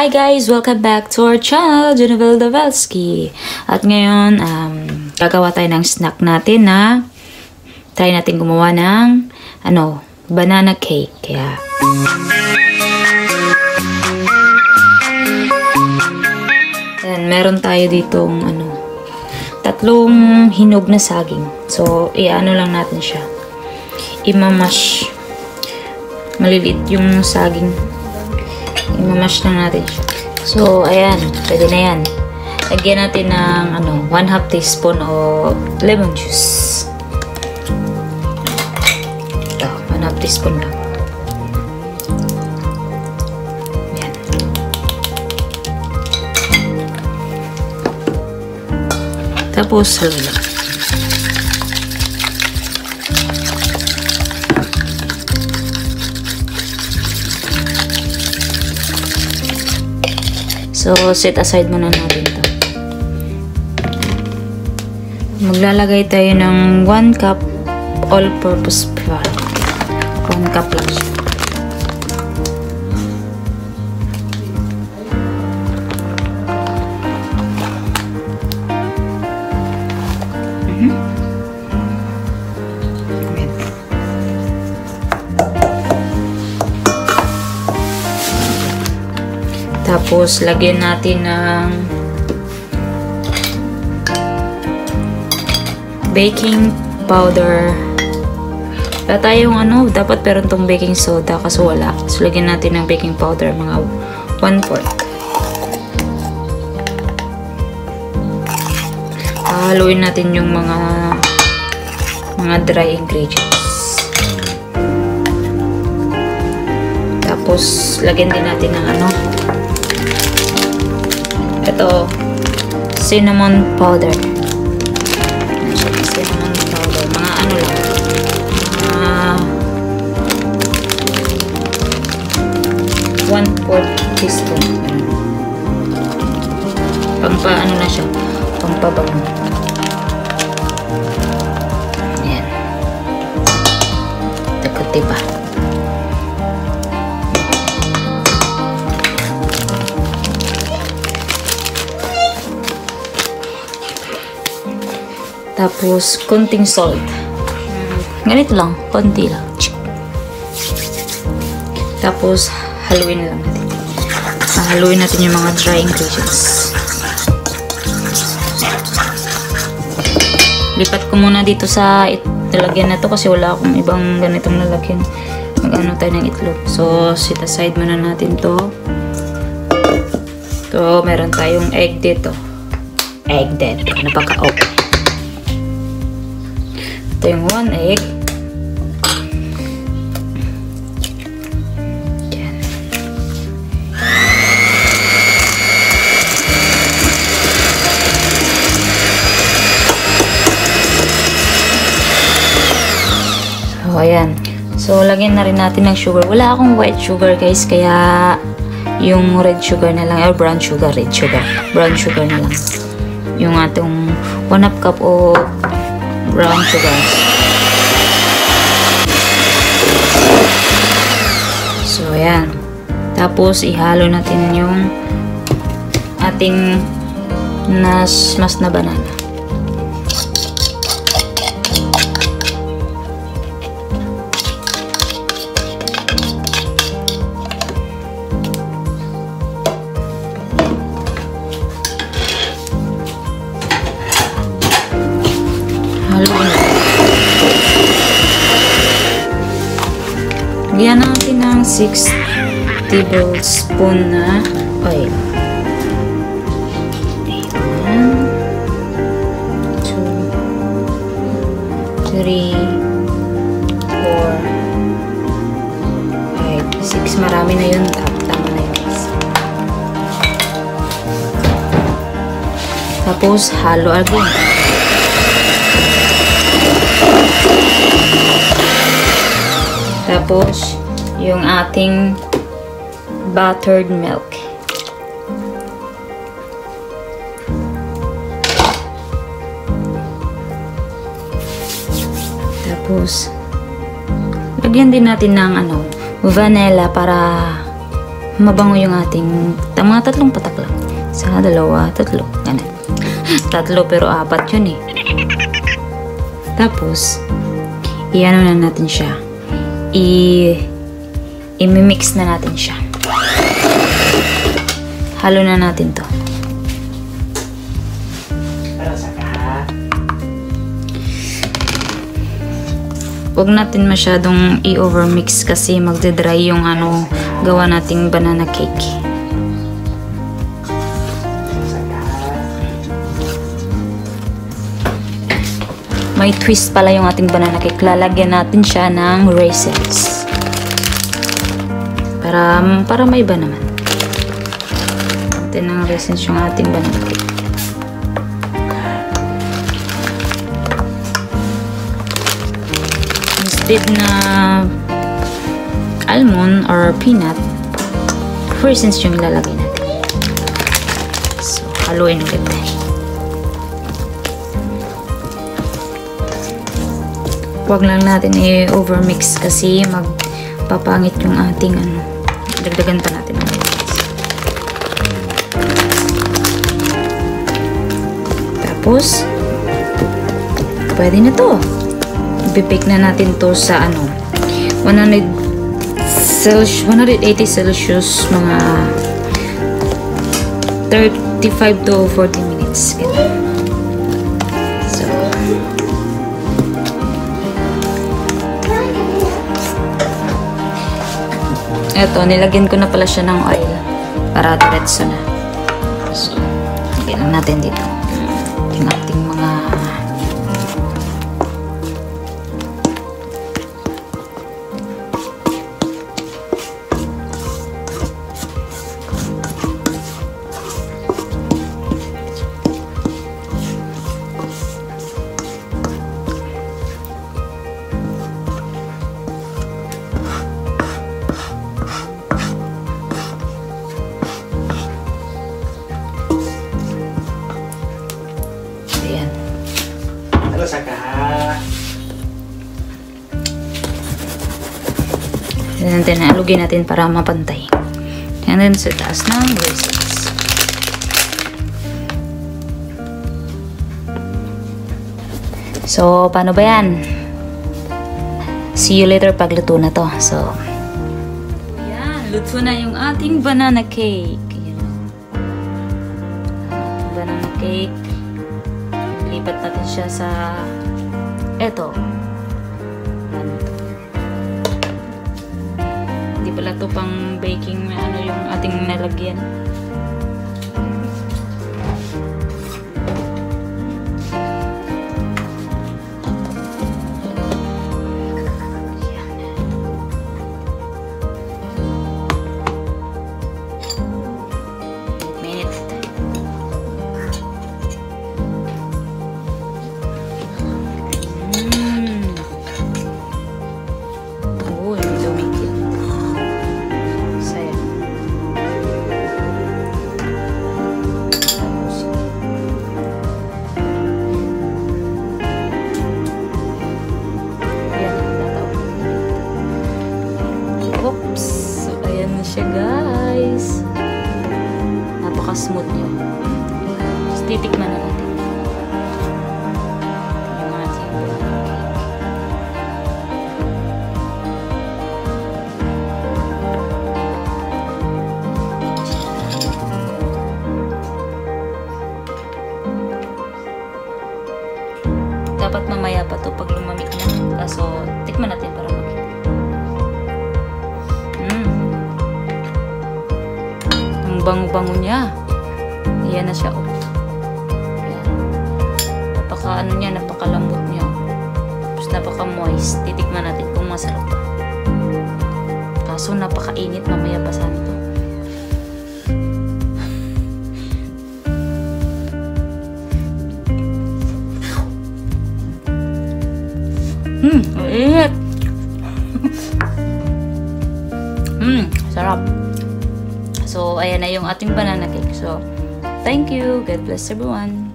Hi guys! Welcome back to our channel, Genevieve Davelski. At ngayon, um, gagawa tayo ng snack natin na try natin gumawa ng ano, banana cake. Kaya, Ayan, meron tayo ditong ano, tatlong hinog na saging. So, iano lang natin siya. Imamash. Maliliit yung saging. Imamash lang natin. So, ayan. Pwede na yan. Lagyan natin ng ano, 1 half teaspoon o lemon juice. Ito, 1 half teaspoon lang. Ayan. Tapos, haluin. So, set aside muna natin to. Maglalagay tayo ng 1 cup all-purpose flour. 1 cup lang siya. Tapos, lagyan natin ng baking powder. Wala tayong ano, dapat meron tong baking soda kasi wala. So, lagyan natin ng baking powder, mga 1 quart. Haluin natin yung mga mga dry ingredients. Tapos, lagyan din natin ng ano, ito, cinnamon powder. Cinnamon powder. Mga ano lang. Mga 1 4 teaspoon. Ayan. Pampa ano na siya. Pampabango. Ayan. Takot pa. Tapos, konting salt. Ganito lang. Konti lang. Tapos, haluin lang natin. Haluin natin yung mga dry ingredients. Lipat ko muna dito sa lalagyan na to kasi wala akong ibang ganitong lalagyan. Mag-ano tayo ng itlog. So, sit aside muna natin to. To, meron tayong egg dito. Egg din. Napaka-okay. Ito yung one egg. Yan. So, ayan. So, lagyan na rin natin ng sugar. Wala akong white sugar, guys. Kaya, yung red sugar na lang. Or brown sugar. Red sugar. Brown sugar na lang. Yung atong 1 half cup o brown sugar. So, ayan. Tapos, ihalo natin yung ating nas mas na banana. Haluin Lagyan natin ng 6 tablespoon na oil. 1, 2, 3, 4, 5, 6. Marami na yun. Tama na yun. Tapos, halo again. Tapos, yung ating buttered milk. Tapos, lagyan din natin ng ano, vanilla para mabango yung ating mga tatlong patak lang. Isa, dalawa, tatlo. Ganun. tatlo pero apat yun eh. Tapos, i-ano na natin siya. I, i-mix na natin siya. Halo na natin to. Huwag natin masyadong i-overmix kasi magde-dry yung ano gawa nating banana cake. May twist pala yung ating banana cake. Lalagyan natin siya ng raisins. Para, para may iba naman. Natin ng raisins yung ating banana cake. Instead na almond or peanut, raisins yung ilalagay natin. So, haluin ulit Huwag lang natin i-overmix kasi magpapangit yung ating ano. Dagdagan pa natin. Tapos, pwede na to. Ibibake na natin to sa ano, 100 Celsius, 180 Celsius, mga 35 to 40 minutes. Ganun. Eto, nilagyan ko na pala siya ng oil para diretso na. So, lagyan natin dito. Then natin alugin natin para mapantay. And then sa taas ng raisins. So, paano ba yan? See you later pag luto na to. So, yan. Luto na yung ating banana cake. Yan. Banana cake. Lipat natin siya sa eto. Hindi pala to pang baking ano yung ating nalagyan. Na siya, guys. Napaka-smooth niya. Tapos titikman na natin. Bango-bango niya. Ayan na siya. Oh. Ayan. Napaka ano niya, napakalambot niya. Tapos napaka-moist. Titikman natin kung masarap. Kaso napakainit mamaya pa sana to. Hmm, init. Hmm, sarap. So, ayan na yung ating banana cake. So, thank you. God bless everyone.